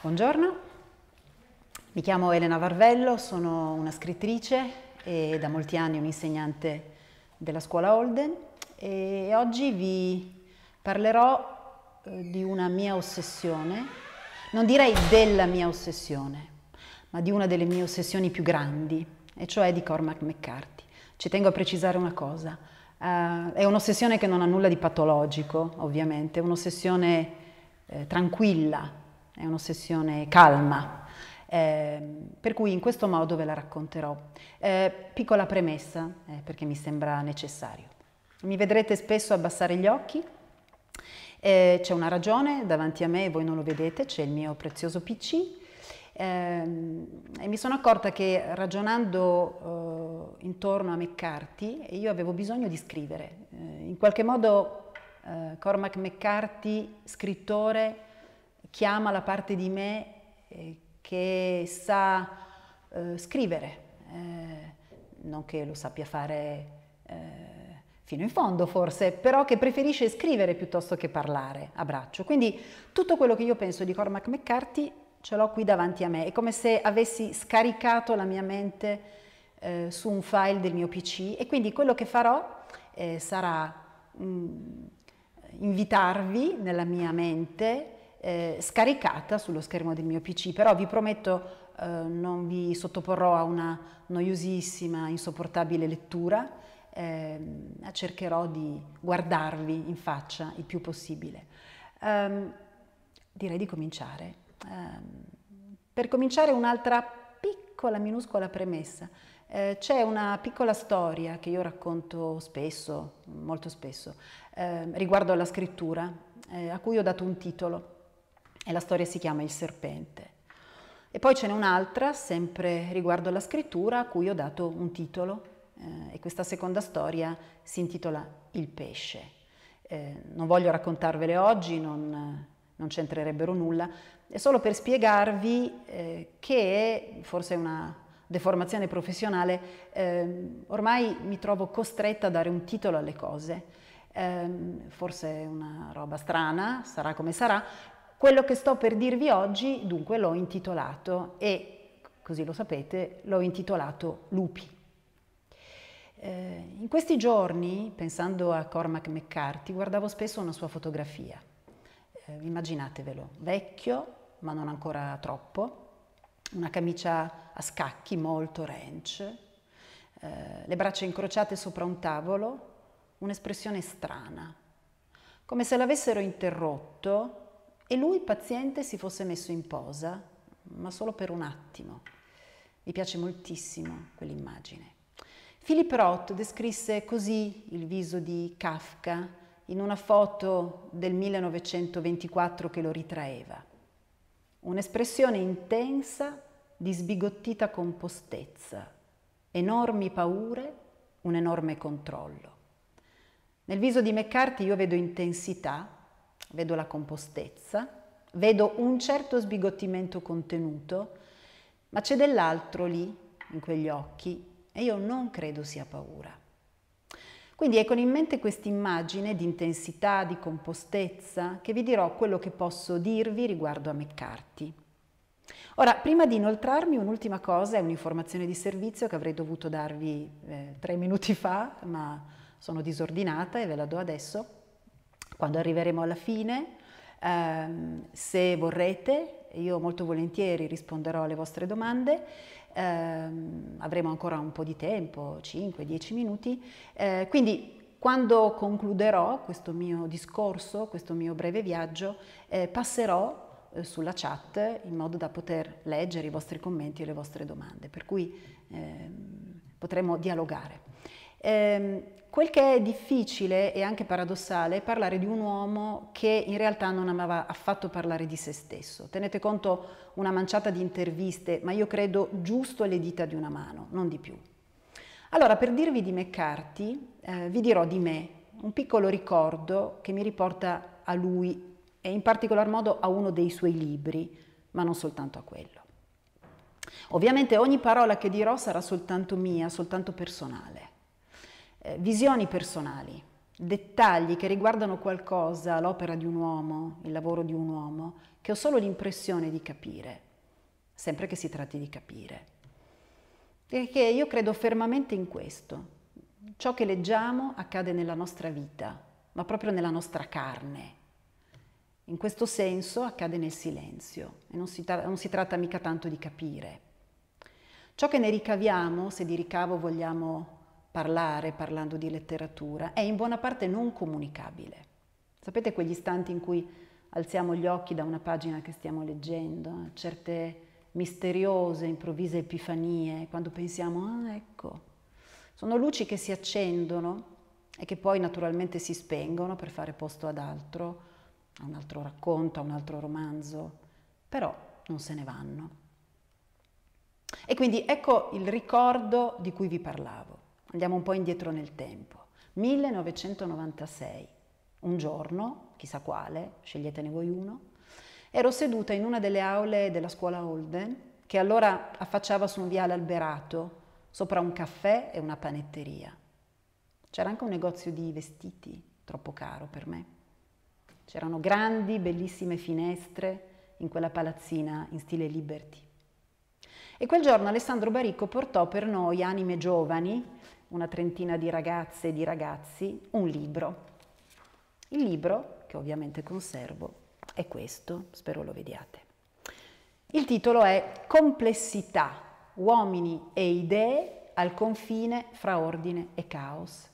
Buongiorno, mi chiamo Elena Varvello, sono una scrittrice e da molti anni un'insegnante della scuola Holden. E oggi vi parlerò eh, di una mia ossessione, non direi della mia ossessione, ma di una delle mie ossessioni più grandi, e cioè di Cormac McCarthy. Ci tengo a precisare una cosa, uh, è un'ossessione che non ha nulla di patologico, ovviamente, è un'ossessione eh, tranquilla, è un'ossessione calma, eh, per cui in questo modo ve la racconterò. Eh, piccola premessa, eh, perché mi sembra necessario. Mi vedrete spesso abbassare gli occhi, eh, c'è una ragione davanti a me voi non lo vedete, c'è il mio prezioso PC ehm, e mi sono accorta che ragionando eh, intorno a McCarthy io avevo bisogno di scrivere. Eh, in qualche modo Cormac McCarthy, scrittore, chiama la parte di me eh, che sa eh, scrivere, eh, non che lo sappia fare eh, fino in fondo forse, però che preferisce scrivere piuttosto che parlare a braccio. Quindi tutto quello che io penso di Cormac McCarthy ce l'ho qui davanti a me, è come se avessi scaricato la mia mente su un file del mio PC e quindi quello che farò sarà mh, mm, invitarvi nella mia mente eh, scaricata sullo schermo del mio PC, però vi prometto eh, non vi sottoporrò a una noiosissima, insopportabile lettura, eh, cercherò di guardarvi in faccia il più possibile. Um, direi di cominciare. Um, per cominciare un'altra piccola, minuscola premessa. Eh, c'è una piccola storia che io racconto spesso, molto spesso, eh, riguardo alla scrittura, eh, a cui ho dato un titolo e la storia si chiama Il serpente. E poi ce n'è un'altra, sempre riguardo alla scrittura, a cui ho dato un titolo eh, e questa seconda storia si intitola Il pesce. Eh, non voglio raccontarvele oggi, non, non c'entrerebbero nulla, è solo per spiegarvi eh, che forse è una deformazione professionale, eh, ormai mi trovo costretta a dare un titolo alle cose. Eh, forse è una roba strana, sarà come sarà, quello che sto per dirvi oggi, dunque, l'ho intitolato e, così lo sapete, l'ho intitolato Lupi. Eh, in questi giorni, pensando a Cormac McCarthy, guardavo spesso una sua fotografia. Eh, immaginatevelo, vecchio, ma non ancora troppo, una camicia a scacchi molto ranch, eh, le braccia incrociate sopra un tavolo, un'espressione strana, come se l'avessero interrotto e lui, paziente, si fosse messo in posa, ma solo per un attimo. Mi piace moltissimo quell'immagine. Philip Roth descrisse così il viso di Kafka in una foto del 1924 che lo ritraeva. Un'espressione intensa di sbigottita compostezza, enormi paure, un enorme controllo. Nel viso di McCarthy io vedo intensità, vedo la compostezza, vedo un certo sbigottimento contenuto, ma c'è dell'altro lì, in quegli occhi, e io non credo sia paura. Quindi è con in mente questa immagine di intensità, di compostezza, che vi dirò quello che posso dirvi riguardo a McCarthy. Ora, prima di inoltrarmi, un'ultima cosa, è un'informazione di servizio che avrei dovuto darvi eh, tre minuti fa, ma sono disordinata e ve la do adesso. Quando arriveremo alla fine, ehm, se vorrete, io molto volentieri risponderò alle vostre domande, ehm, avremo ancora un po' di tempo, 5-10 minuti, eh, quindi quando concluderò questo mio discorso, questo mio breve viaggio, eh, passerò eh, sulla chat in modo da poter leggere i vostri commenti e le vostre domande, per cui ehm, potremo dialogare. Eh, quel che è difficile e anche paradossale è parlare di un uomo che in realtà non amava affatto parlare di se stesso. Tenete conto una manciata di interviste, ma io credo giusto le dita di una mano, non di più. Allora, per dirvi di McCarthy, eh, vi dirò di me un piccolo ricordo che mi riporta a lui e in particolar modo a uno dei suoi libri, ma non soltanto a quello. Ovviamente ogni parola che dirò sarà soltanto mia, soltanto personale eh, visioni personali. dettagli che riguardano qualcosa, l'opera di un uomo, il lavoro di un uomo, che ho solo l'impressione di capire, sempre che si tratti di capire. Perché io credo fermamente in questo. Ciò che leggiamo accade nella nostra vita, ma proprio nella nostra carne. In questo senso accade nel silenzio e non si, tra- non si tratta mica tanto di capire. Ciò che ne ricaviamo, se di ricavo vogliamo parlare parlando di letteratura, è in buona parte non comunicabile. Sapete quegli istanti in cui alziamo gli occhi da una pagina che stiamo leggendo, certe misteriose, improvvise epifanie, quando pensiamo, ah ecco, sono luci che si accendono e che poi naturalmente si spengono per fare posto ad altro, a un altro racconto, a un altro romanzo, però non se ne vanno. E quindi ecco il ricordo di cui vi parlavo. Andiamo un po' indietro nel tempo. 1996, un giorno, chissà quale, sceglietene voi uno, ero seduta in una delle aule della scuola Holden, che allora affacciava su un viale alberato, sopra un caffè e una panetteria. C'era anche un negozio di vestiti, troppo caro per me. C'erano grandi, bellissime finestre in quella palazzina in stile Liberty. E quel giorno Alessandro Baricco portò per noi, anime giovani, una trentina di ragazze e di ragazzi, un libro. Il libro, che ovviamente conservo, è questo, spero lo vediate. Il titolo è Complessità, uomini e idee al confine fra ordine e caos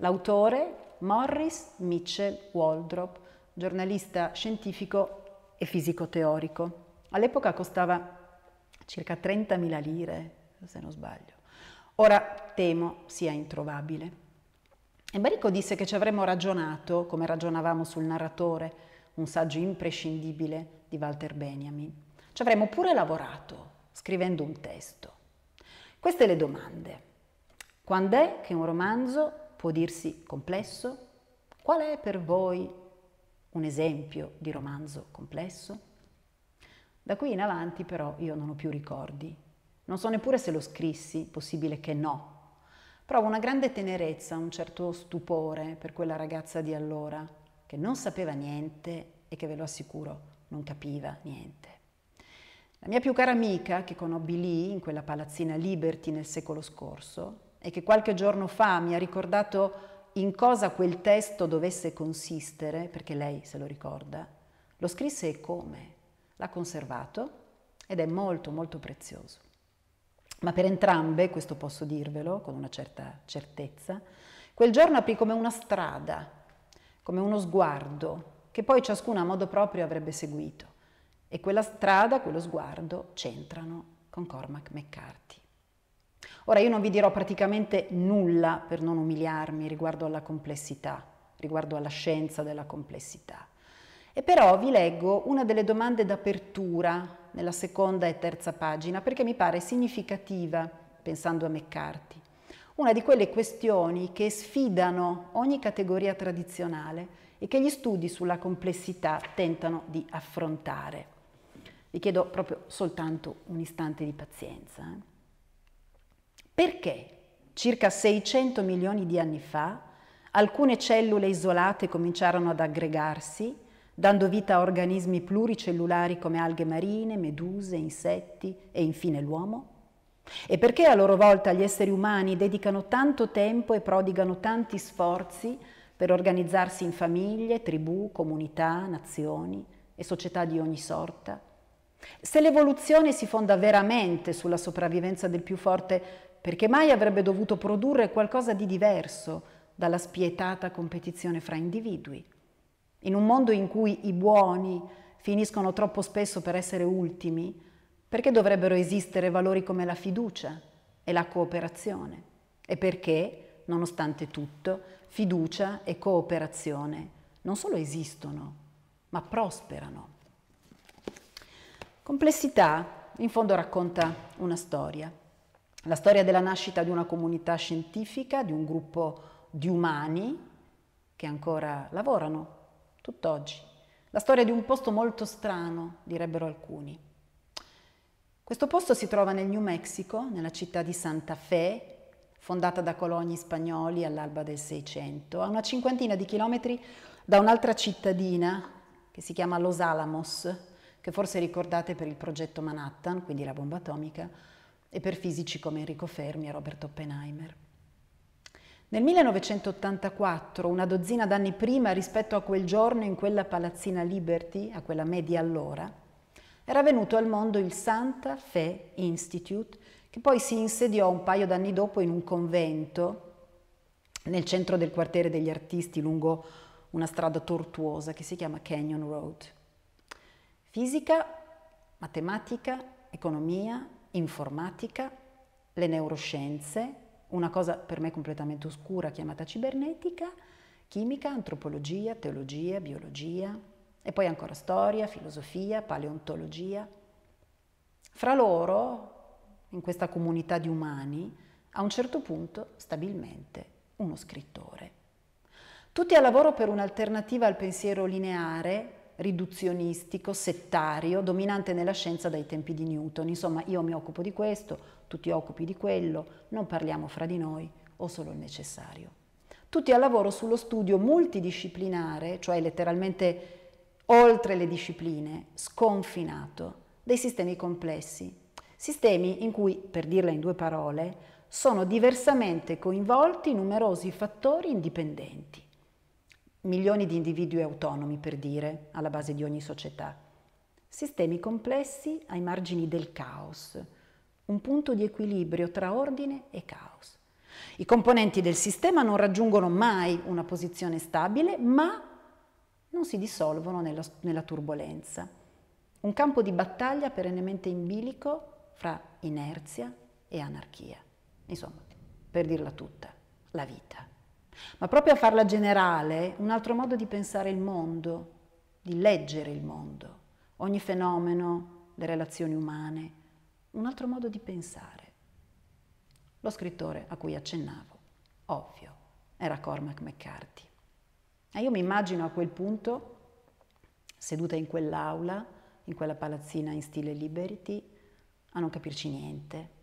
L'autore Morris Mitchell Waldrop, giornalista scientifico e fisico-teorico. All'epoca costava circa 30.000 lire, se non sbaglio. Ora temo sia introvabile. E Barico disse che ci avremmo ragionato, come ragionavamo sul narratore, un saggio imprescindibile di Walter Benjamin. Ci avremmo pure lavorato, scrivendo un testo. Queste le domande. Quando è che un romanzo può dirsi complesso? Qual è per voi un esempio di romanzo complesso? Da qui in avanti però io non ho più ricordi. Non so neppure se lo scrissi, possibile che no. Provo una grande tenerezza, un certo stupore per quella ragazza di allora, che non sapeva niente e che ve lo assicuro non capiva niente. La mia più cara amica, che conobbi lì, in quella palazzina Liberty nel secolo scorso, e che qualche giorno fa mi ha ricordato in cosa quel testo dovesse consistere, perché lei se lo ricorda, lo scrisse e come, l'ha conservato ed è molto molto prezioso. Ma per entrambe, questo posso dirvelo con una certa certezza, quel giorno aprì come una strada, come uno sguardo, che poi ciascuna a modo proprio avrebbe seguito. E quella strada, quello sguardo, c'entrano con Cormac McCarthy. Ora io non vi dirò praticamente nulla per non umiliarmi riguardo alla complessità, riguardo alla scienza della complessità. E però vi leggo una delle domande d'apertura nella seconda e terza pagina perché mi pare significativa pensando a McCarthy. Una di quelle questioni che sfidano ogni categoria tradizionale e che gli studi sulla complessità tentano di affrontare. Vi chiedo proprio soltanto un istante di pazienza. Eh? Perché circa 600 milioni di anni fa alcune cellule isolate cominciarono ad aggregarsi, dando vita a organismi pluricellulari come alghe marine, meduse, insetti e infine l'uomo? E perché a loro volta gli esseri umani dedicano tanto tempo e prodigano tanti sforzi per organizzarsi in famiglie, tribù, comunità, nazioni e società di ogni sorta? Se l'evoluzione si fonda veramente sulla sopravvivenza del più forte, perché mai avrebbe dovuto produrre qualcosa di diverso dalla spietata competizione fra individui. In un mondo in cui i buoni finiscono troppo spesso per essere ultimi, perché dovrebbero esistere valori come la fiducia e la cooperazione? E perché, nonostante tutto, fiducia e cooperazione non solo esistono, ma prosperano. Complessità, in fondo, racconta una storia la storia della nascita di una comunità scientifica, di un gruppo di umani che ancora lavorano tutt'oggi. La storia di un posto molto strano, direbbero alcuni. Questo posto si trova nel New Mexico, nella città di Santa Fe, fondata da coloni spagnoli all'alba del Seicento, a una cinquantina di chilometri da un'altra cittadina che si chiama Los Alamos, che forse ricordate per il progetto Manhattan, quindi la bomba atomica, e per fisici come Enrico Fermi e Robert Oppenheimer. Nel 1984, una dozzina d'anni prima rispetto a quel giorno in quella palazzina Liberty, a quella media allora, era venuto al mondo il Santa Fe Institute, che poi si insediò un paio d'anni dopo in un convento nel centro del quartiere degli artisti lungo una strada tortuosa che si chiama Canyon Road. Fisica, matematica, economia, informatica, le neuroscienze, una cosa per me completamente oscura chiamata cibernetica, chimica, antropologia, teologia, biologia e poi ancora storia, filosofia, paleontologia. Fra loro, in questa comunità di umani, a un certo punto, stabilmente, uno scrittore. Tutti a lavoro per un'alternativa al pensiero lineare, riduzionistico, settario, dominante nella scienza dai tempi di Newton. Insomma, io mi occupo di questo, tu ti occupi di quello, non parliamo fra di noi o solo il necessario. Tutti a lavoro sullo studio multidisciplinare, cioè letteralmente oltre le discipline, sconfinato, dei sistemi complessi, sistemi in cui, per dirla in due parole, sono diversamente coinvolti numerosi fattori indipendenti milioni di individui autonomi, per dire, alla base di ogni società. Sistemi complessi ai margini del caos, un punto di equilibrio tra ordine e caos. I componenti del sistema non raggiungono mai una posizione stabile, ma non si dissolvono nella, nella turbolenza. Un campo di battaglia perennemente in bilico fra inerzia e anarchia. Insomma, per dirla tutta, la vita. Ma proprio a farla generale, un altro modo di pensare il mondo, di leggere il mondo, ogni fenomeno, le relazioni umane, un altro modo di pensare. Lo scrittore a cui accennavo, ovvio, era Cormac McCarthy. E io mi immagino a quel punto, seduta in quell'aula, in quella palazzina in stile Liberty, a non capirci niente.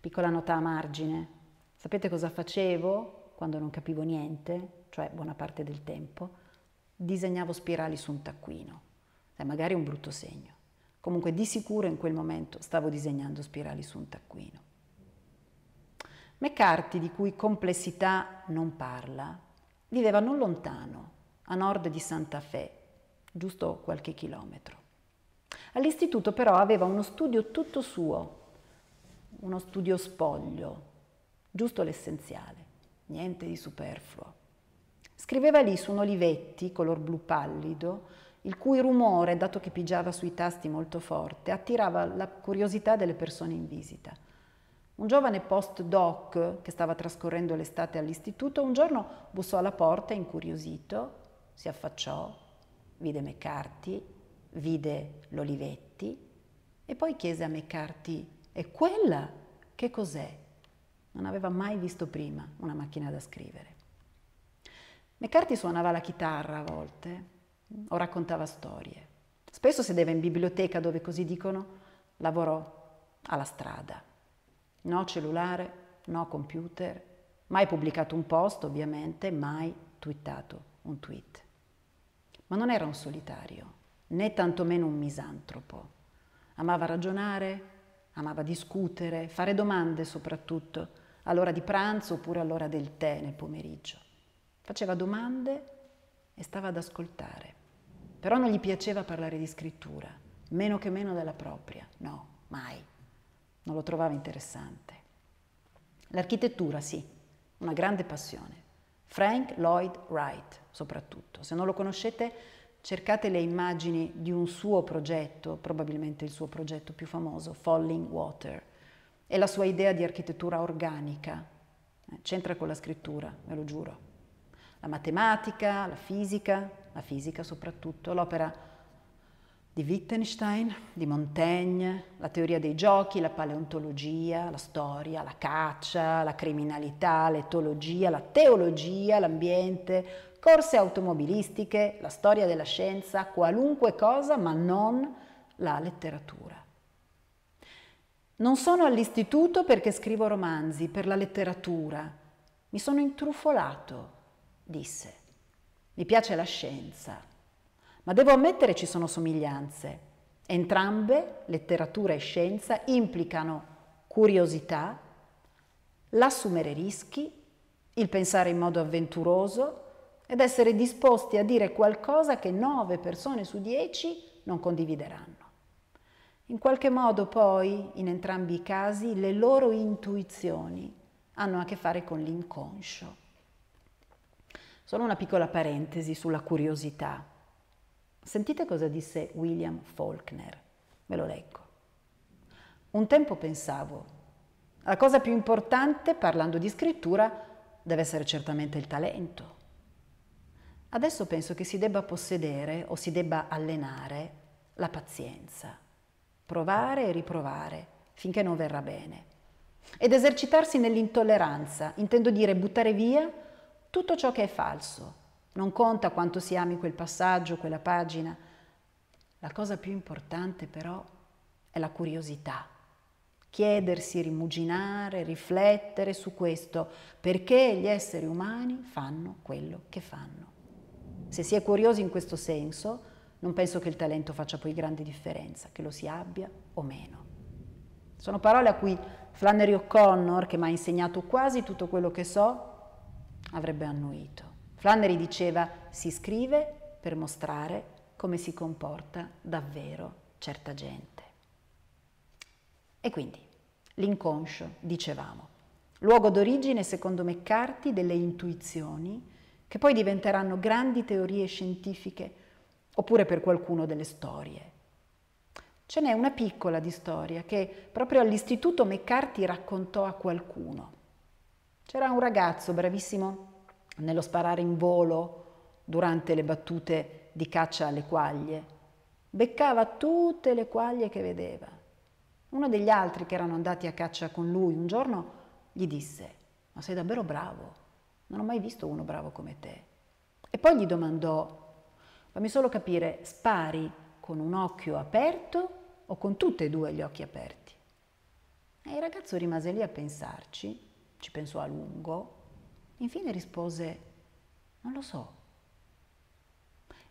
Piccola nota a margine. Sapete cosa facevo? Quando non capivo niente, cioè buona parte del tempo, disegnavo spirali su un taccuino. È magari un brutto segno. Comunque di sicuro in quel momento stavo disegnando spirali su un taccuino. McCarthy, di cui complessità non parla, viveva non lontano, a nord di Santa Fe, giusto qualche chilometro. All'istituto però aveva uno studio tutto suo, uno studio spoglio, giusto l'essenziale niente di superfluo. Scriveva lì su un olivetti color blu pallido, il cui rumore, dato che pigiava sui tasti molto forte, attirava la curiosità delle persone in visita. Un giovane post-doc che stava trascorrendo l'estate all'istituto un giorno bussò alla porta incuriosito, si affacciò, vide McCarthy, vide l'Olivetti e poi chiese a McCarthy, e quella che cos'è? Non aveva mai visto prima una macchina da scrivere. McCarthy suonava la chitarra a volte o raccontava storie. Spesso sedeva in biblioteca dove, così dicono, lavorò alla strada. No cellulare, no computer, mai pubblicato un post ovviamente, mai twittato un tweet. Ma non era un solitario, né tantomeno un misantropo. Amava ragionare, amava discutere, fare domande soprattutto all'ora di pranzo oppure all'ora del tè nel pomeriggio. Faceva domande e stava ad ascoltare. Però non gli piaceva parlare di scrittura, meno che meno della propria, no, mai. Non lo trovava interessante. L'architettura, sì, una grande passione. Frank Lloyd Wright, soprattutto. Se non lo conoscete, cercate le immagini di un suo progetto, probabilmente il suo progetto più famoso, Falling Water e la sua idea di architettura organica. Eh, c'entra con la scrittura, ve lo giuro. La matematica, la fisica, la fisica soprattutto, l'opera di Wittgenstein, di Montaigne, la teoria dei giochi, la paleontologia, la storia, la caccia, la criminalità, l'etologia, la teologia, l'ambiente, corse automobilistiche, la storia della scienza, qualunque cosa, ma non la letteratura. Non sono all'istituto perché scrivo romanzi, per la letteratura. Mi sono intrufolato, disse. Mi piace la scienza, ma devo ammettere ci sono somiglianze. Entrambe, letteratura e scienza, implicano curiosità, l'assumere rischi, il pensare in modo avventuroso ed essere disposti a dire qualcosa che nove persone su dieci non condivideranno. In qualche modo poi, in entrambi i casi, le loro intuizioni hanno a che fare con l'inconscio. Solo una piccola parentesi sulla curiosità. Sentite cosa disse William Faulkner, ve lo leggo. Un tempo pensavo, la cosa più importante, parlando di scrittura, deve essere certamente il talento. Adesso penso che si debba possedere o si debba allenare la pazienza provare e riprovare finché non verrà bene. Ed esercitarsi nell'intolleranza, intendo dire buttare via tutto ciò che è falso. Non conta quanto si ami quel passaggio, quella pagina. La cosa più importante però è la curiosità. Chiedersi, rimuginare, riflettere su questo, perché gli esseri umani fanno quello che fanno. Se si è curiosi in questo senso, non penso che il talento faccia poi grande differenza, che lo si abbia o meno. Sono parole a cui Flannery O'Connor, che mi ha insegnato quasi tutto quello che so, avrebbe annuito. Flannery diceva si scrive per mostrare come si comporta davvero certa gente. E quindi l'inconscio, dicevamo, luogo d'origine secondo McCarthy delle intuizioni che poi diventeranno grandi teorie scientifiche oppure per qualcuno delle storie. Ce n'è una piccola di storia che proprio all'istituto McCarthy raccontò a qualcuno. C'era un ragazzo bravissimo nello sparare in volo durante le battute di caccia alle quaglie. Beccava tutte le quaglie che vedeva. Uno degli altri che erano andati a caccia con lui un giorno gli disse, ma sei davvero bravo, non ho mai visto uno bravo come te. E poi gli domandò, Fammi solo capire, spari con un occhio aperto o con tutti e due gli occhi aperti? E il ragazzo rimase lì a pensarci, ci pensò a lungo, infine rispose, non lo so.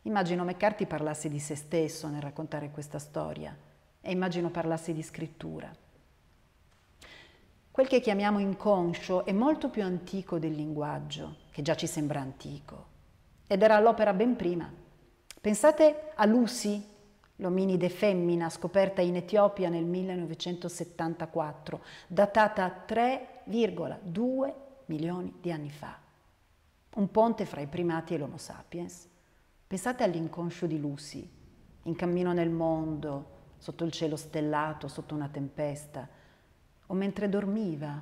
Immagino McCarthy parlasse di se stesso nel raccontare questa storia e immagino parlasse di scrittura. Quel che chiamiamo inconscio è molto più antico del linguaggio, che già ci sembra antico, ed era all'opera ben prima. Pensate a Lucy, l'ominide femmina scoperta in Etiopia nel 1974, datata 3,2 milioni di anni fa. Un ponte fra i primati e l'Homo sapiens. Pensate all'inconscio di Lucy, in cammino nel mondo, sotto il cielo stellato, sotto una tempesta, o mentre dormiva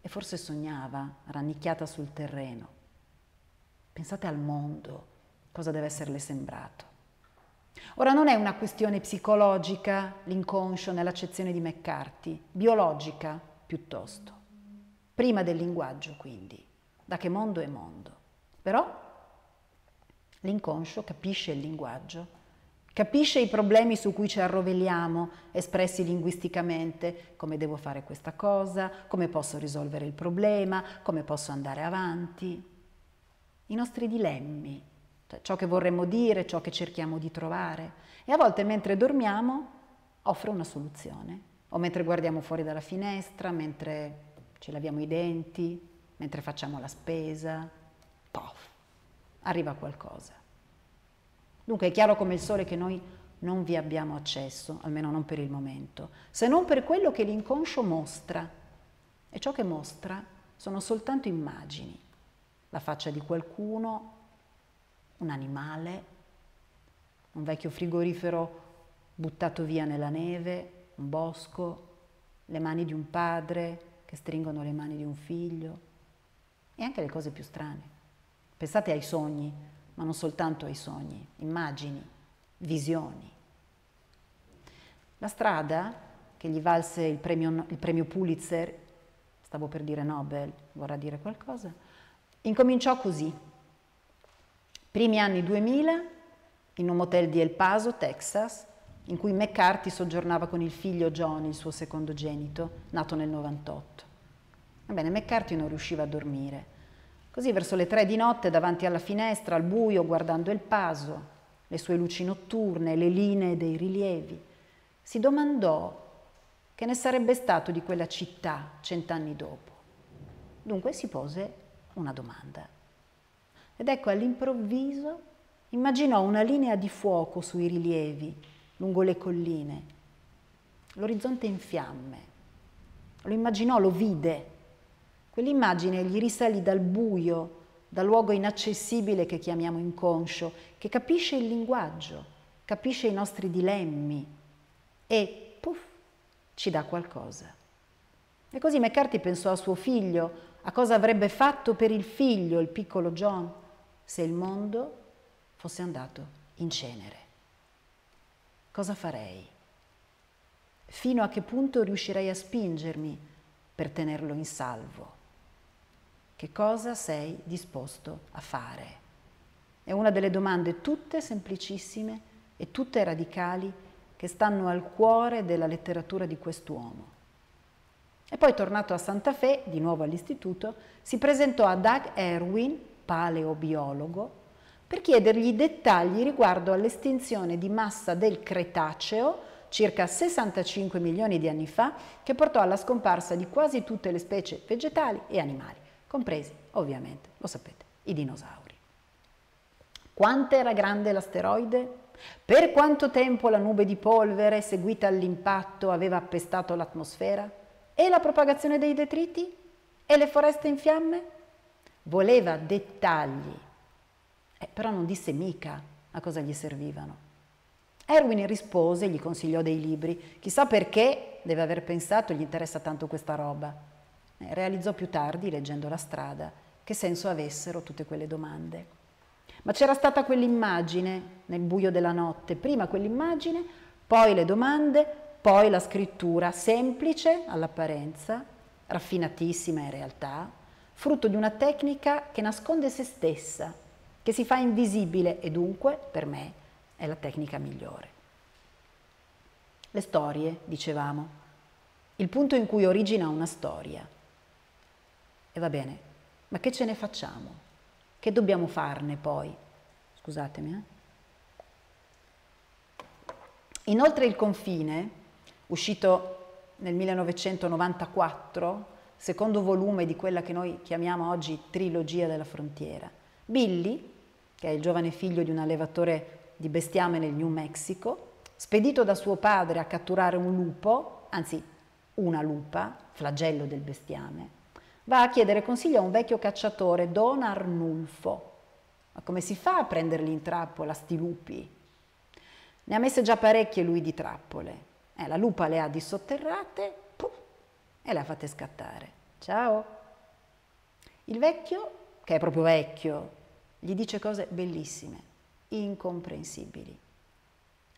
e forse sognava, rannicchiata sul terreno. Pensate al mondo cosa deve esserle sembrato. Ora non è una questione psicologica l'inconscio nell'accezione di McCarthy, biologica piuttosto. Prima del linguaggio quindi, da che mondo è mondo. Però l'inconscio capisce il linguaggio, capisce i problemi su cui ci arrovelliamo, espressi linguisticamente, come devo fare questa cosa, come posso risolvere il problema, come posso andare avanti. I nostri dilemmi, cioè ciò che vorremmo dire, ciò che cerchiamo di trovare. E a volte mentre dormiamo offre una soluzione, o mentre guardiamo fuori dalla finestra, mentre ci laviamo i denti, mentre facciamo la spesa, pof, arriva qualcosa. Dunque è chiaro come il sole che noi non vi abbiamo accesso, almeno non per il momento, se non per quello che l'inconscio mostra. E ciò che mostra sono soltanto immagini, la faccia di qualcuno, un animale, un vecchio frigorifero buttato via nella neve, un bosco, le mani di un padre che stringono le mani di un figlio e anche le cose più strane. Pensate ai sogni, ma non soltanto ai sogni, immagini, visioni. La strada che gli valse il premio, il premio Pulitzer, stavo per dire Nobel, vorrà dire qualcosa, incominciò così. Primi anni 2000, in un motel di El Paso, Texas, in cui McCarthy soggiornava con il figlio John, il suo secondogenito, nato nel 98. Ebbene, McCarthy non riusciva a dormire. Così verso le tre di notte, davanti alla finestra, al buio, guardando il paso, le sue luci notturne, le linee dei rilievi, si domandò che ne sarebbe stato di quella città cent'anni dopo. Dunque si pose una domanda. Ed ecco all'improvviso immaginò una linea di fuoco sui rilievi, lungo le colline, l'orizzonte in fiamme. Lo immaginò, lo vide. Quell'immagine gli risalì dal buio, dal luogo inaccessibile che chiamiamo inconscio, che capisce il linguaggio, capisce i nostri dilemmi e, puff, ci dà qualcosa. E così McCarthy pensò a suo figlio, a cosa avrebbe fatto per il figlio, il piccolo John, se il mondo fosse andato in cenere. Cosa farei? Fino a che punto riuscirei a spingermi per tenerlo in salvo? Che cosa sei disposto a fare? È una delle domande tutte semplicissime e tutte radicali che stanno al cuore della letteratura di quest'uomo. E poi, tornato a Santa Fe, di nuovo all'istituto, si presentò a Doug Erwin, paleobiologo, per chiedergli dettagli riguardo all'estinzione di massa del Cretaceo, circa 65 milioni di anni fa, che portò alla scomparsa di quasi tutte le specie vegetali e animali compresi ovviamente, lo sapete, i dinosauri. Quanto era grande l'asteroide? Per quanto tempo la nube di polvere seguita all'impatto aveva appestato l'atmosfera? E la propagazione dei detriti? E le foreste in fiamme? Voleva dettagli, eh, però non disse mica a cosa gli servivano. Erwin rispose, gli consigliò dei libri, chissà perché deve aver pensato gli interessa tanto questa roba. Eh, realizzò più tardi, leggendo La strada, che senso avessero tutte quelle domande. Ma c'era stata quell'immagine nel buio della notte, prima quell'immagine, poi le domande, poi la scrittura, semplice all'apparenza, raffinatissima in realtà, frutto di una tecnica che nasconde se stessa, che si fa invisibile e dunque, per me, è la tecnica migliore. Le storie, dicevamo, il punto in cui origina una storia e va bene, ma che ce ne facciamo? Che dobbiamo farne poi? Scusatemi. Eh? Inoltre il confine, uscito nel 1994, secondo volume di quella che noi chiamiamo oggi trilogia della frontiera. Billy, che è il giovane figlio di un allevatore di bestiame nel New Mexico, spedito da suo padre a catturare un lupo, anzi una lupa, flagello del bestiame, va a chiedere consiglio a un vecchio cacciatore, Don Arnulfo. Ma come si fa a prenderli in trappola, sti lupi? Ne ha messe già parecchie lui di trappole. Eh, la lupa le ha dissotterrate puh, e le ha fatte scattare. Ciao. Il vecchio, che è proprio vecchio, gli dice cose bellissime, incomprensibili.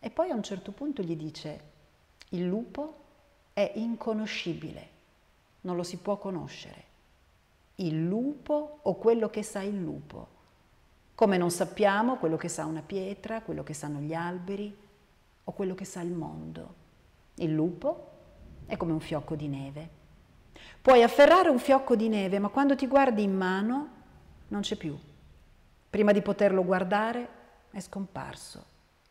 E poi a un certo punto gli dice, il lupo è inconoscibile, non lo si può conoscere il lupo o quello che sa il lupo. Come non sappiamo quello che sa una pietra, quello che sanno gli alberi o quello che sa il mondo. Il lupo è come un fiocco di neve. Puoi afferrare un fiocco di neve, ma quando ti guardi in mano non c'è più. Prima di poterlo guardare è scomparso.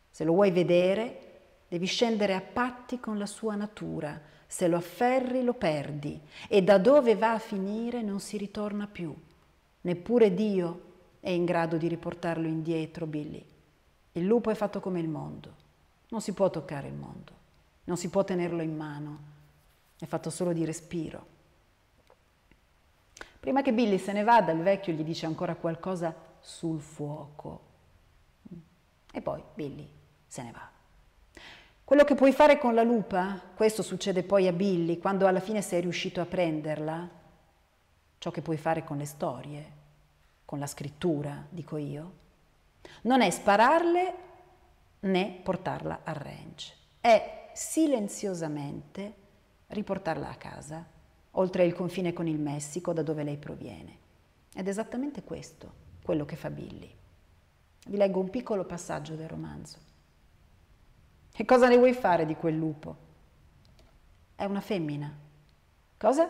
Se lo vuoi vedere, devi scendere a patti con la sua natura, se lo afferri lo perdi e da dove va a finire non si ritorna più. Neppure Dio è in grado di riportarlo indietro, Billy. Il lupo è fatto come il mondo. Non si può toccare il mondo, non si può tenerlo in mano, è fatto solo di respiro. Prima che Billy se ne vada, il vecchio gli dice ancora qualcosa sul fuoco. E poi Billy se ne va. Quello che puoi fare con la lupa, questo succede poi a Billy, quando alla fine sei riuscito a prenderla, ciò che puoi fare con le storie, con la scrittura, dico io, non è spararle né portarla al ranch, è silenziosamente riportarla a casa, oltre il confine con il Messico, da dove lei proviene. Ed è esattamente questo quello che fa Billy. Vi leggo un piccolo passaggio del romanzo. E cosa ne vuoi fare di quel lupo? È una femmina. Cosa?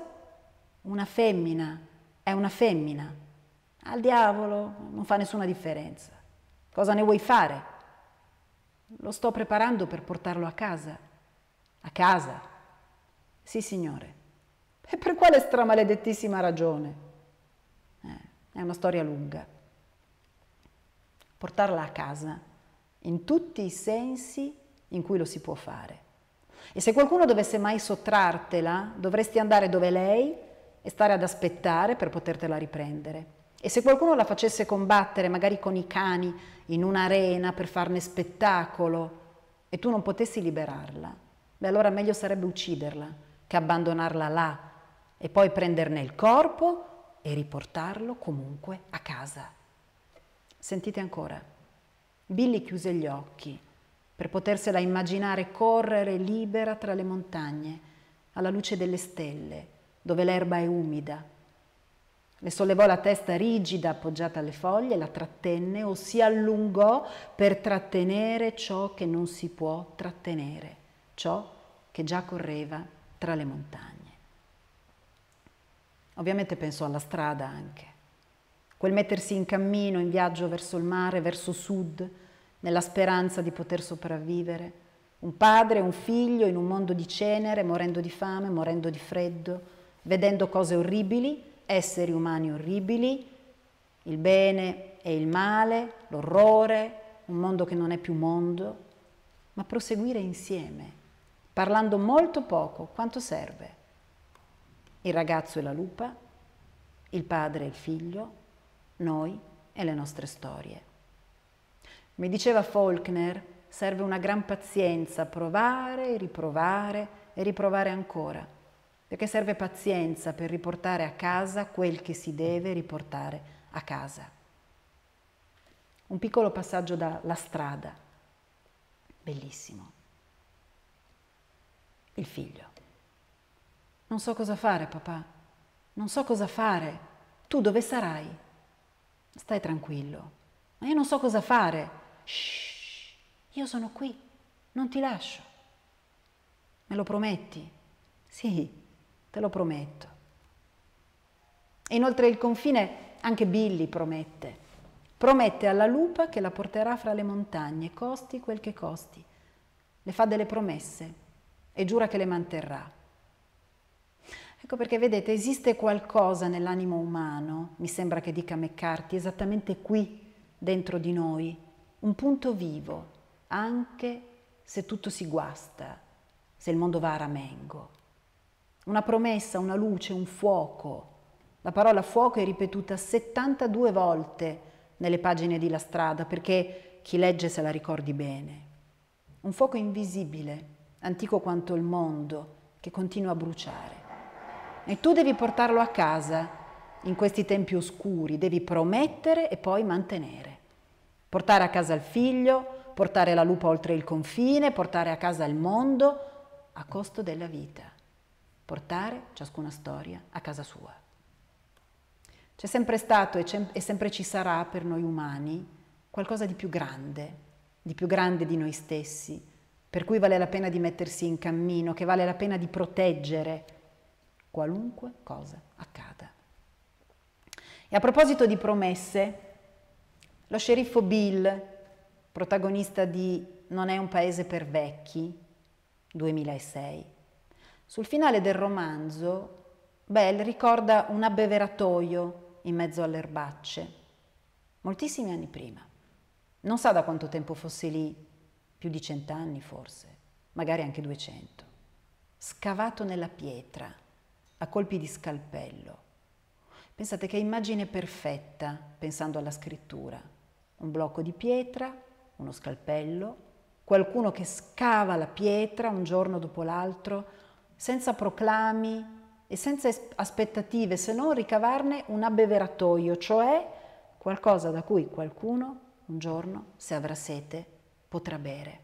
Una femmina. È una femmina. Al diavolo non fa nessuna differenza. Cosa ne vuoi fare? Lo sto preparando per portarlo a casa. A casa? Sì, signore. E per quale stramaledettissima ragione? Eh, è una storia lunga. Portarla a casa in tutti i sensi in cui lo si può fare. E se qualcuno dovesse mai sottrartela, dovresti andare dove lei e stare ad aspettare per potertela riprendere. E se qualcuno la facesse combattere, magari con i cani, in un'arena per farne spettacolo, e tu non potessi liberarla, beh allora meglio sarebbe ucciderla che abbandonarla là e poi prenderne il corpo e riportarlo comunque a casa. Sentite ancora. Billy chiuse gli occhi per potersela immaginare correre libera tra le montagne, alla luce delle stelle, dove l'erba è umida. Le sollevò la testa rigida appoggiata alle foglie, la trattenne o si allungò per trattenere ciò che non si può trattenere, ciò che già correva tra le montagne. Ovviamente pensò alla strada anche, quel mettersi in cammino, in viaggio verso il mare, verso sud, nella speranza di poter sopravvivere. Un padre e un figlio in un mondo di cenere, morendo di fame, morendo di freddo, vedendo cose orribili, esseri umani orribili, il bene e il male, l'orrore, un mondo che non è più mondo, ma proseguire insieme, parlando molto poco, quanto serve. Il ragazzo e la lupa, il padre e il figlio, noi e le nostre storie. Mi diceva Faulkner, serve una gran pazienza, provare, riprovare e riprovare ancora, perché serve pazienza per riportare a casa quel che si deve riportare a casa. Un piccolo passaggio da La strada, bellissimo. Il figlio. Non so cosa fare, papà. Non so cosa fare. Tu dove sarai? Stai tranquillo. Ma io non so cosa fare. Shh, io sono qui, non ti lascio. Me lo prometti? Sì, te lo prometto. E inoltre il confine anche Billy promette. Promette alla lupa che la porterà fra le montagne, costi quel che costi. Le fa delle promesse e giura che le manterrà. Ecco perché vedete, esiste qualcosa nell'animo umano, mi sembra che dica McCarthy, esattamente qui, dentro di noi, un punto vivo, anche se tutto si guasta, se il mondo va a ramengo. Una promessa, una luce, un fuoco. La parola fuoco è ripetuta 72 volte nelle pagine di La strada perché chi legge se la ricordi bene. Un fuoco invisibile, antico quanto il mondo, che continua a bruciare. E tu devi portarlo a casa in questi tempi oscuri, devi promettere e poi mantenere portare a casa il figlio, portare la lupa oltre il confine, portare a casa il mondo a costo della vita, portare ciascuna storia a casa sua. C'è sempre stato e, sempre ci sarà per noi umani qualcosa di più grande, di più grande di noi stessi, per cui vale la pena di mettersi in cammino, che vale la pena di proteggere qualunque cosa accada. E a proposito di promesse, lo sceriffo Bill, protagonista di Non è un paese per vecchi, 2006. Sul finale del romanzo, Bell ricorda un abbeveratoio in mezzo alle erbacce, moltissimi anni prima. Non sa da quanto tempo fosse lì, più di cent'anni forse, magari anche duecento. Scavato nella pietra, a colpi di scalpello. Pensate che immagine perfetta pensando alla scrittura un blocco di pietra, uno scalpello, qualcuno che scava la pietra un giorno dopo l'altro, senza proclami e senza aspettative se non ricavarne un abbeveratoio, cioè qualcosa da cui qualcuno un giorno, se avrà sete, potrà bere.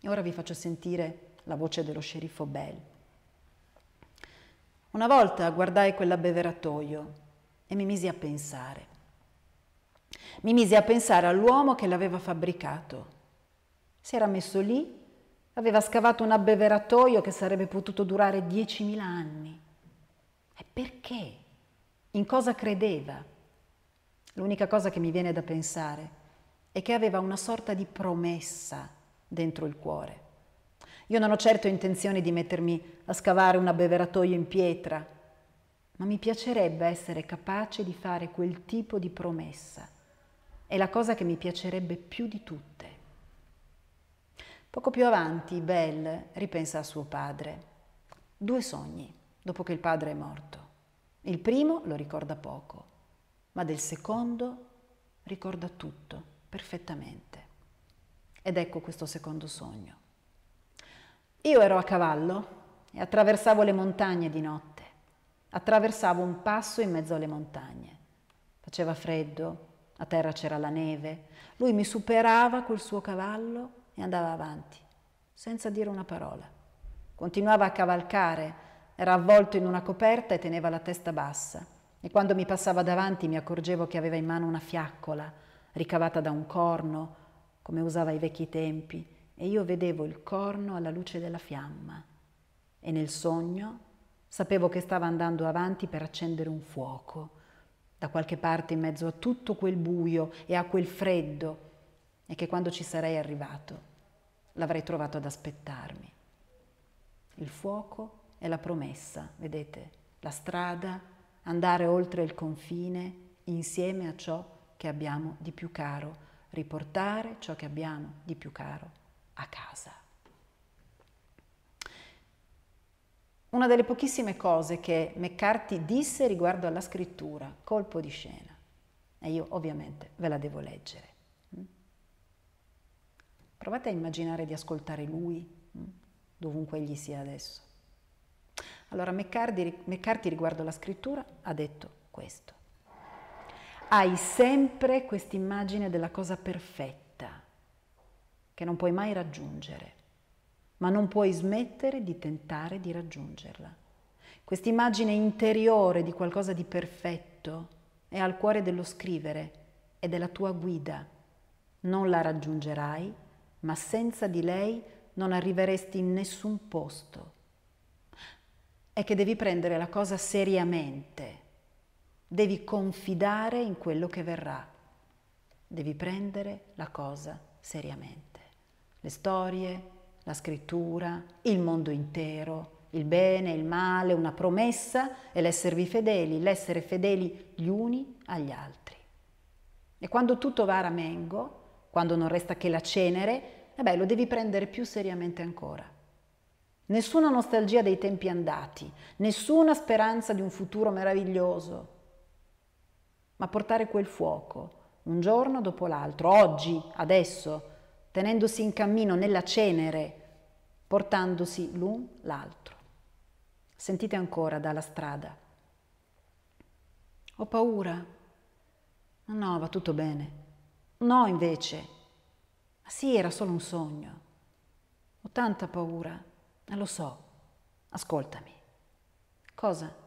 E ora vi faccio sentire la voce dello sceriffo Bell. Una volta guardai quell'abbeveratoio e mi misi a pensare. Mi misi a pensare all'uomo che l'aveva fabbricato. Si era messo lì Aveva scavato un abbeveratoio che sarebbe potuto durare 10.000 anni. E perché? In cosa credeva? L'unica cosa che mi viene da pensare è che aveva una sorta di promessa dentro il cuore. Io non ho certo intenzione di mettermi a scavare un abbeveratoio in pietra, ma mi piacerebbe essere capace di fare quel tipo di promessa. È la cosa che mi piacerebbe più di tutte. Poco più avanti, Belle ripensa a suo padre. Due sogni, dopo che il padre è morto. Il primo lo ricorda poco, ma del secondo ricorda tutto, perfettamente. Ed ecco questo secondo sogno. Io ero a cavallo e attraversavo le montagne di notte. Attraversavo un passo in mezzo alle montagne. Faceva freddo, a terra c'era la neve. Lui mi superava col suo cavallo e andava avanti, senza dire una parola. Continuava a cavalcare, era avvolto in una coperta e teneva la testa bassa. E quando mi passava davanti mi accorgevo che aveva in mano una fiaccola, ricavata da un corno, come usava ai vecchi tempi, e io vedevo il corno alla luce della fiamma. E nel sogno sapevo che stava andando avanti per accendere un fuoco, da qualche parte in mezzo a tutto quel buio e a quel freddo e che quando ci sarei arrivato l'avrei trovato ad aspettarmi. Il fuoco è la promessa, vedete, la strada, andare oltre il confine insieme a ciò che abbiamo di più caro, riportare ciò che abbiamo di più caro a casa. Una delle pochissime cose che McCarthy disse riguardo alla scrittura, colpo di scena, e io ovviamente ve la devo leggere. Provate a immaginare di ascoltare lui, mm, dovunque egli sia adesso. Allora McCarthy, McCarthy riguardo alla scrittura ha detto questo. Hai sempre quest'immagine della cosa perfetta che non puoi mai raggiungere, ma non puoi smettere di tentare di raggiungerla. Quest'immagine interiore di qualcosa di perfetto è al cuore dello scrivere ed è la tua guida. Non la raggiungerai ma senza di lei non arriveresti in nessun posto. È che devi prendere la cosa seriamente, devi confidare in quello che verrà, devi prendere la cosa seriamente. Le storie, la scrittura, il mondo intero, il bene, il male, una promessa e l'esservi fedeli, l'essere fedeli gli uni agli altri. E quando tutto va a ramengo, quando non resta che la cenere, eh beh, lo devi prendere più seriamente ancora. Nessuna nostalgia dei tempi andati, nessuna speranza di un futuro meraviglioso, ma portare quel fuoco un giorno dopo l'altro, oggi, adesso, tenendosi in cammino nella cenere, portandosi l'un l'altro. Sentite ancora dalla strada. Ho paura. No, va tutto bene. No, invece. Ma sì, era solo un sogno. Ho tanta paura. E lo so. Ascoltami. Cosa?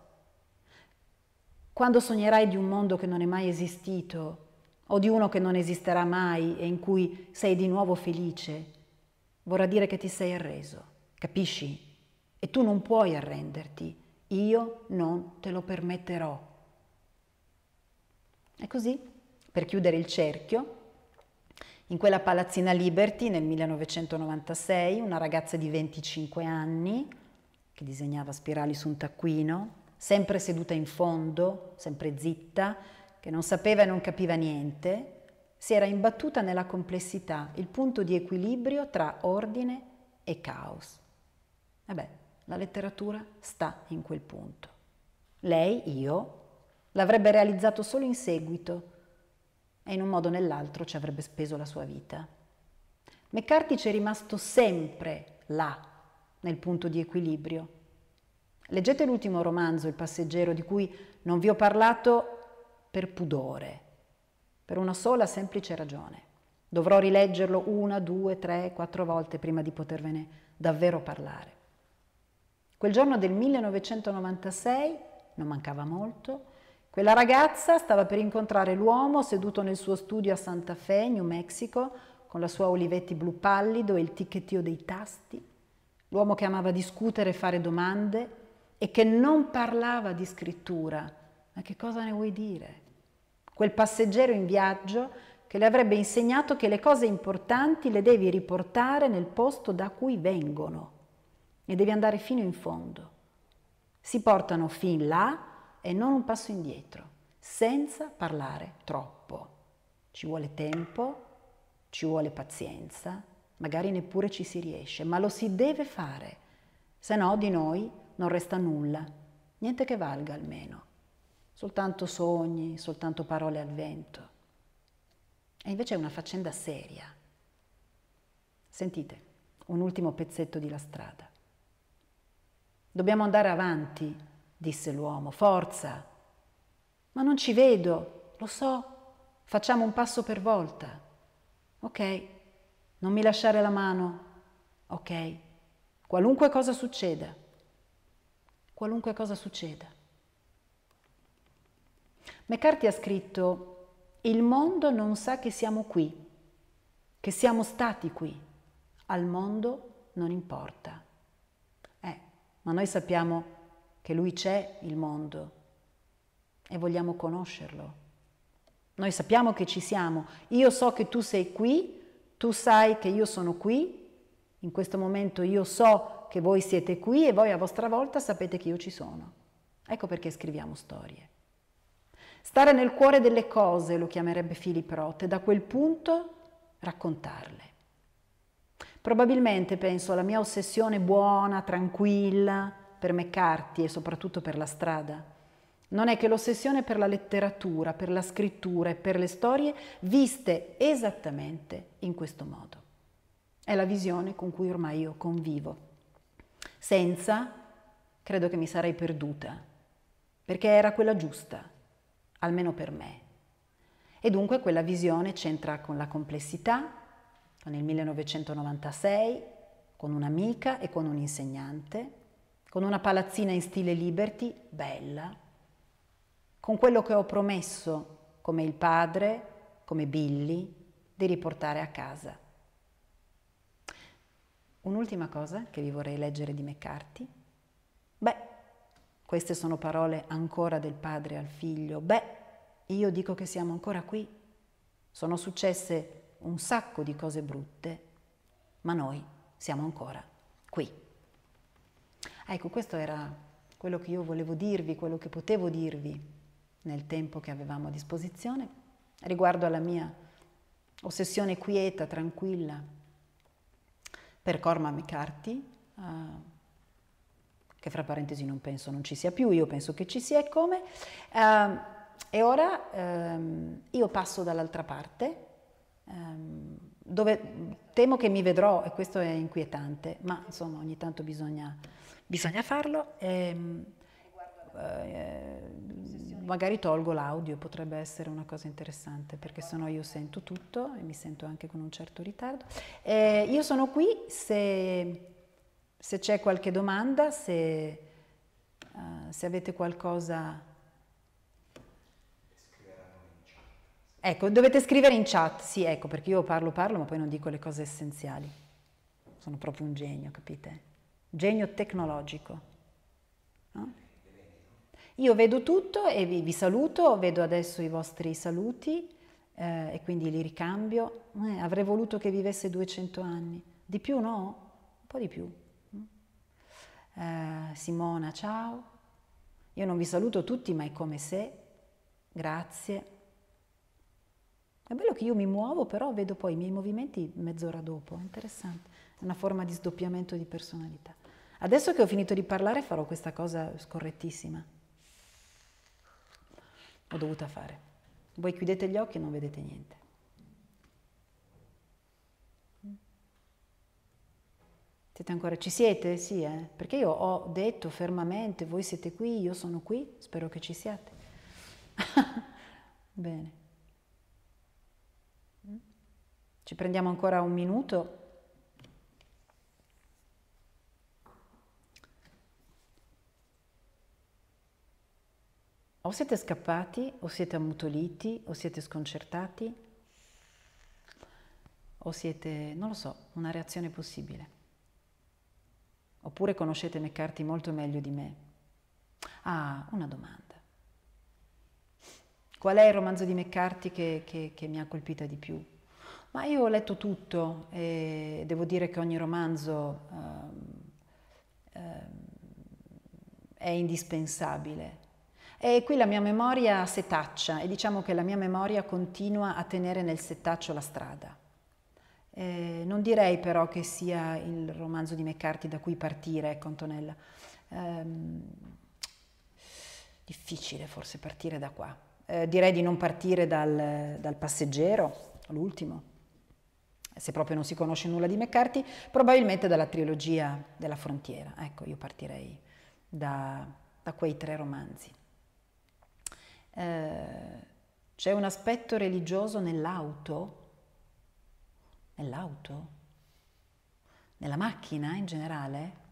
Quando sognerai di un mondo che non è mai esistito, o di uno che non esisterà mai e in cui sei di nuovo felice, vorrà dire che ti sei arreso. Capisci? E tu non puoi arrenderti. Io non te lo permetterò. E così, per chiudere il cerchio, in quella palazzina Liberty nel 1996 una ragazza di 25 anni che disegnava spirali su un taccuino, sempre seduta in fondo, sempre zitta, che non sapeva e non capiva niente, si era imbattuta nella complessità, il punto di equilibrio tra ordine e caos. Vabbè, la letteratura sta in quel punto. Lei, io, l'avrebbe realizzato solo in seguito, e in un modo o nell'altro ci avrebbe speso la sua vita. McCarthy ci è rimasto sempre là, nel punto di equilibrio. Leggete l'ultimo romanzo, Il passeggero, di cui non vi ho parlato per pudore, per una sola semplice ragione. Dovrò rileggerlo una, due, tre, quattro volte prima di potervene davvero parlare. Quel giorno del 1996, non mancava molto, quella ragazza stava per incontrare l'uomo seduto nel suo studio a Santa Fe, New Mexico, con la sua Olivetti blu pallido e il ticchettio dei tasti, l'uomo che amava discutere e fare domande e che non parlava di scrittura. Ma che cosa ne vuoi dire? Quel passeggero in viaggio che le avrebbe insegnato che le cose importanti le devi riportare nel posto da cui vengono e devi andare fino in fondo. Si portano fin là e non un passo indietro, senza parlare troppo. Ci vuole tempo, ci vuole pazienza, magari neppure ci si riesce, ma lo si deve fare, se no di noi non resta nulla, niente che valga almeno, soltanto sogni, soltanto parole al vento. E invece è una faccenda seria. Sentite, un ultimo pezzetto di la strada. Dobbiamo andare avanti, disse l'uomo, forza. Ma non ci vedo, lo so, facciamo un passo per volta. Ok, non mi lasciare la mano. Ok, qualunque cosa succeda, qualunque cosa succeda. McCarthy ha scritto, il mondo non sa che siamo qui, che siamo stati qui, al mondo non importa. Eh, ma noi sappiamo che lui c'è, il mondo, e vogliamo conoscerlo. Noi sappiamo che ci siamo. Io so che tu sei qui, tu sai che io sono qui, in questo momento io so che voi siete qui e voi a vostra volta sapete che io ci sono. Ecco perché scriviamo storie. Stare nel cuore delle cose, lo chiamerebbe Philip Roth, e da quel punto raccontarle. Probabilmente, penso, la mia ossessione buona, tranquilla, per McCarthy e soprattutto per la strada, non è che l'ossessione per la letteratura, per la scrittura e per le storie viste esattamente in questo modo. È la visione con cui ormai io convivo. Senza, credo che mi sarei perduta, perché era quella giusta, almeno per me. E dunque quella visione c'entra con la complessità, con il 1996, con un'amica e con un insegnante, con una palazzina in stile Liberty, bella, con quello che ho promesso come il padre, come Billy, di riportare a casa. Un'ultima cosa che vi vorrei leggere di McCarthy. Beh, queste sono parole ancora del padre al figlio. Beh, io dico che siamo ancora qui. Sono successe un sacco di cose brutte, ma noi siamo ancora qui. Ecco, questo era quello che io volevo dirvi, quello che potevo dirvi nel tempo che avevamo a disposizione, riguardo alla mia ossessione quieta, tranquilla, per Cormac McCarthy, uh, che fra parentesi non penso non ci sia più, io penso che ci sia e come. Uh, e ora um, io passo dall'altra parte, um, dove temo che mi vedrò, e questo è inquietante, ma insomma ogni tanto bisogna, bisogna farlo. E, eh, magari tolgo l'audio, potrebbe essere una cosa interessante perché sennò io sento tutto e mi sento anche con un certo ritardo. Eh, io sono qui se, se c'è qualche domanda, se, uh, se avete qualcosa... Ecco, dovete scrivere in chat, sì, ecco, perché io parlo, parlo, ma poi non dico le cose essenziali. Sono proprio un genio, capite? Genio tecnologico. No? Io vedo tutto e vi, vi saluto, vedo adesso i vostri saluti eh, e quindi li ricambio. Eh, avrei voluto che vivesse 200 anni. Di più no? Un po' di più. Eh, Simona, ciao. Io non vi saluto tutti, ma è come se. Grazie. È bello che io mi muovo, però vedo poi i miei movimenti mezz'ora dopo. Interessante. È una forma di sdoppiamento di personalità. Adesso che ho finito di parlare farò questa cosa scorrettissima ho dovuta fare. Voi chiudete gli occhi e non vedete niente. Siete ancora, ci siete? Sì, eh? Perché io ho detto fermamente, voi siete qui, io sono qui, spero che ci siate. Bene. Ci prendiamo ancora un minuto O siete scappati, o siete ammutoliti, o siete sconcertati, O siete, non lo so, una reazione possibile? Oppure conoscete McCarthy molto meglio di me? Ah, una domanda. Qual è il romanzo di McCarthy che, che, che mi ha colpita di più? Ma io ho letto tutto e devo dire che ogni romanzo um, um, è indispensabile. E qui la mia memoria setaccia e diciamo che la mia memoria continua a tenere nel settaccio la strada. Eh, non direi però che sia il romanzo di McCarthy da cui partire, ecco Antonella. Eh, difficile forse partire da qua. Eh, direi di non partire dal, dal passeggero, l'ultimo, se proprio non si conosce nulla di McCarthy, probabilmente dalla trilogia della frontiera. Ecco, io partirei da, da quei tre romanzi. Eh, c'è un aspetto religioso nell'auto Nell'auto? Nella macchina in generale?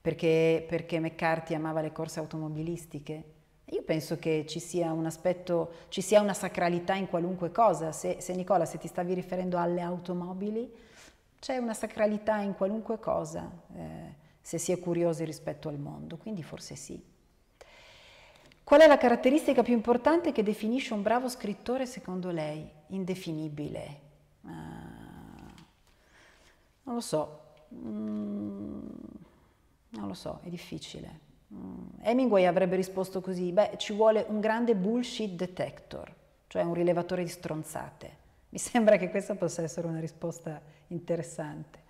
Perché, perché McCarthy amava le corse automobilistiche? Io penso che ci sia un aspetto, ci sia una sacralità in qualunque cosa. Se, se Nicola, se ti stavi riferendo alle automobili, c'è una sacralità in qualunque cosa, eh, se si è curiosi rispetto al mondo, quindi forse sì. Qual è la caratteristica più importante che definisce un bravo scrittore secondo lei? Indefinibile. Uh, non lo so, mm, non lo so, è difficile. Mm. Hemingway avrebbe risposto così, beh, ci vuole un grande bullshit detector, cioè un rilevatore di stronzate. Mi sembra che questa possa essere una risposta interessante.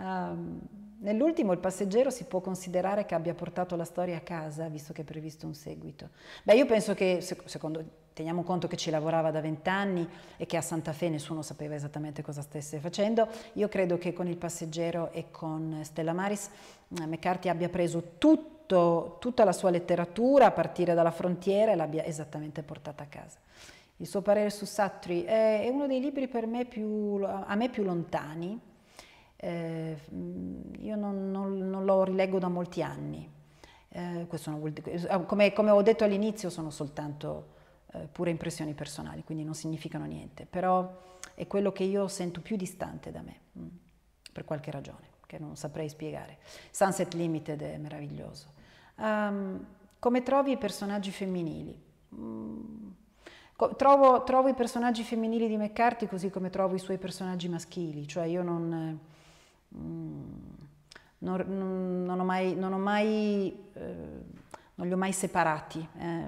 Um, nell'ultimo il passeggero si può considerare che abbia portato la storia a casa, visto che è previsto un seguito. Beh, io penso che, secondo, teniamo conto che ci lavorava da vent'anni e che a Santa Fe nessuno sapeva esattamente cosa stesse facendo, io credo che con il passeggero e con Stella Maris eh, McCarthy abbia preso tutto, tutta la sua letteratura a partire dalla frontiera e l'abbia esattamente portata a casa. Il suo parere su Sattri è uno dei libri per me più, a me più lontani, eh, io non, non, non, lo rileggo da molti anni. Eh, dire, come, come, ho detto all'inizio sono soltanto eh, pure impressioni personali, quindi non significano niente, però è quello che io sento più distante da me, mm, per qualche ragione, che non saprei spiegare. Sunset Limited è meraviglioso. Um, come trovi i personaggi femminili? Mm, trovo, trovo, i personaggi femminili di McCarthy così come trovo i suoi personaggi maschili, cioè io non Mm, non, non, ho mai, non, ho mai, eh, non li ho mai separati, eh,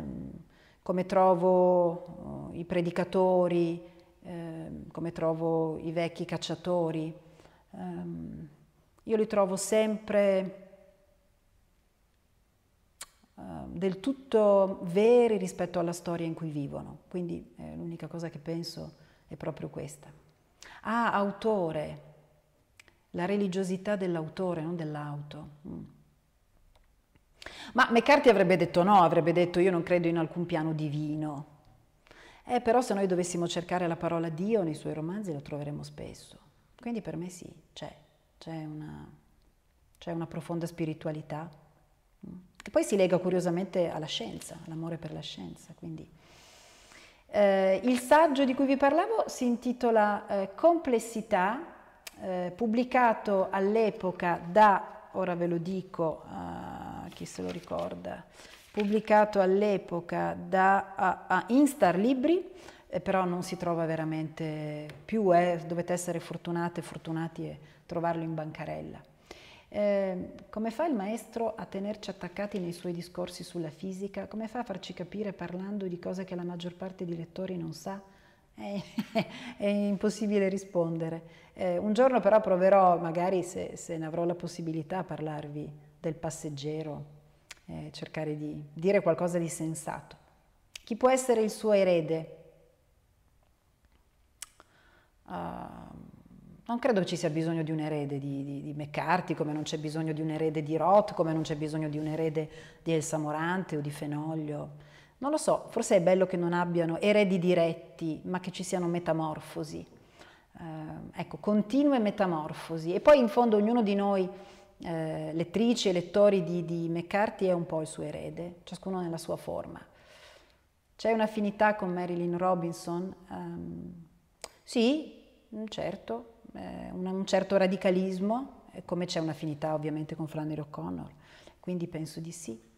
come trovo oh, i predicatori, eh, come trovo i vecchi cacciatori. Ehm, io li trovo sempre eh, del tutto veri rispetto alla storia in cui vivono, quindi l'unica cosa che penso è proprio questa. Ah, autore, la religiosità dell'autore, non dell'auto. Mm. Ma McCarthy avrebbe detto no, avrebbe detto io non credo in alcun piano divino. Eh, però se noi dovessimo cercare la parola Dio nei suoi romanzi la troveremo spesso. Quindi per me sì, c'è, c'è una, c'è una profonda spiritualità, mm. che poi si lega curiosamente alla scienza, all'amore per la scienza. Quindi. Eh, il saggio di cui vi parlavo si intitola eh, Complessità eh, pubblicato all'epoca da, ora ve lo dico a chi se lo ricorda, pubblicato all'epoca da a, a Instar Libri, eh, però non si trova veramente più, eh, dovete essere fortunate e fortunati e trovarlo in bancarella. Eh, come fa il maestro a tenerci attaccati nei suoi discorsi sulla fisica? Come fa a farci capire parlando di cose che la maggior parte dei lettori non sa? È, impossibile rispondere. Eh, un giorno però proverò, magari se, se, ne avrò la possibilità, a parlarvi del passeggero, eh, cercare di dire qualcosa di sensato. Chi può essere il suo erede? Uh, non credo ci sia bisogno di un erede di, di, di, McCarthy, come non c'è bisogno di un erede di Roth, come non c'è bisogno di un erede di Elsa Morante o di Fenoglio. Non lo so, forse è bello che non abbiano eredi diretti, ma che ci siano metamorfosi. Eh, ecco, continue metamorfosi. E poi in fondo ognuno di noi, eh, lettrici e lettori di, di McCarthy, è un po' il suo erede, ciascuno nella sua forma. C'è un'affinità con Marilyn Robinson? Um, sì, certo, eh, un, un, certo radicalismo, come c'è un'affinità ovviamente con Flannery O'Connor, quindi penso di sì.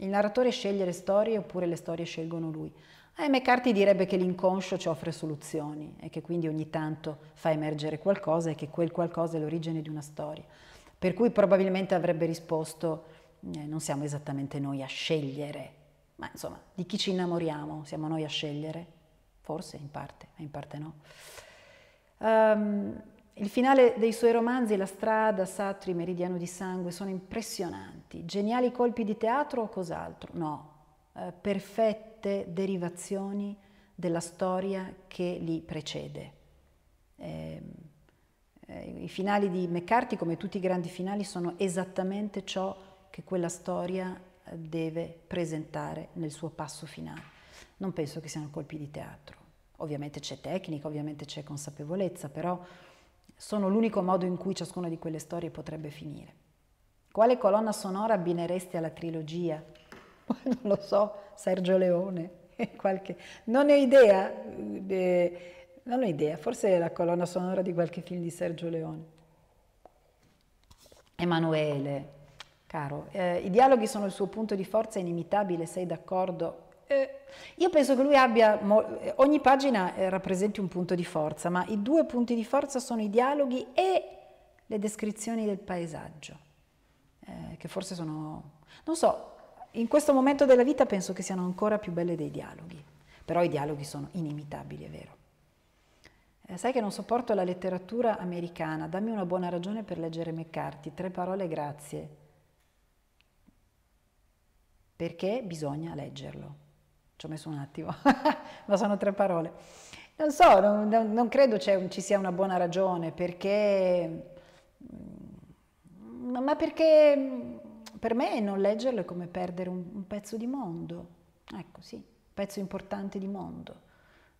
Il narratore sceglie le storie oppure le storie scelgono lui. Eh, McCarthy direbbe che l'inconscio ci offre soluzioni e che quindi ogni tanto fa emergere qualcosa e che quel qualcosa è l'origine di una storia. Per cui probabilmente avrebbe risposto eh, non siamo esattamente noi a scegliere, ma insomma di chi ci innamoriamo siamo noi a scegliere? Forse in parte, ma in parte no. Um, il finale dei suoi romanzi, La strada, Satri, Meridiano di sangue, sono impressionanti. Geniali colpi di teatro o cos'altro? No, eh, perfette derivazioni della storia che li precede. Eh, eh, I finali di McCarthy, come tutti i grandi finali, sono esattamente ciò che quella storia eh, deve presentare nel suo passo finale. Non penso che siano colpi di teatro. Ovviamente c'è tecnica, ovviamente c'è consapevolezza, però sono l'unico modo in cui ciascuna di quelle storie potrebbe finire. Quale colonna sonora abbineresti alla trilogia? Non lo so, Sergio Leone, qualche... non ne ho idea, eh, non ho idea, forse è la colonna sonora di qualche film di Sergio Leone. Emanuele, caro, eh, i dialoghi sono il suo punto di forza inimitabile, sei d'accordo? Eh, io penso che lui abbia, ogni pagina eh, rappresenti un punto di forza, ma i due punti di forza sono i dialoghi e le descrizioni del paesaggio, eh, che forse sono, non so, in questo momento della vita penso che siano ancora più belle dei dialoghi, però i dialoghi sono inimitabili, è vero. Eh, sai che non sopporto la letteratura americana, dammi una buona ragione per leggere McCarthy, tre parole grazie, perché bisogna leggerlo. Ci ho messo un attimo, ma sono tre parole. Non so, non, non credo ci sia una buona ragione, perché... Mm, ma perché mm, per me non leggerlo è come perdere un, un pezzo di mondo. Ecco, sì, un pezzo importante di mondo.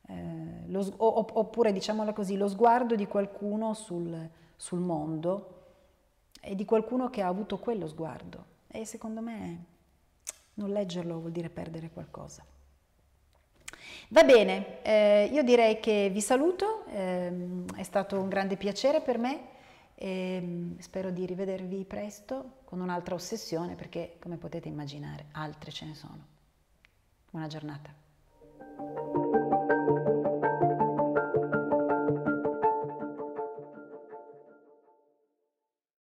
Eh, lo, oppure, diciamola così, lo sguardo di qualcuno sul, sul mondo e di qualcuno che ha avuto quello sguardo. E secondo me non leggerlo vuol dire perdere qualcosa. Va bene, eh, io direi che vi saluto, eh, è stato un grande piacere per me e mm, spero di rivedervi presto con un'altra ossessione perché come potete immaginare altre ce ne sono. Buona giornata.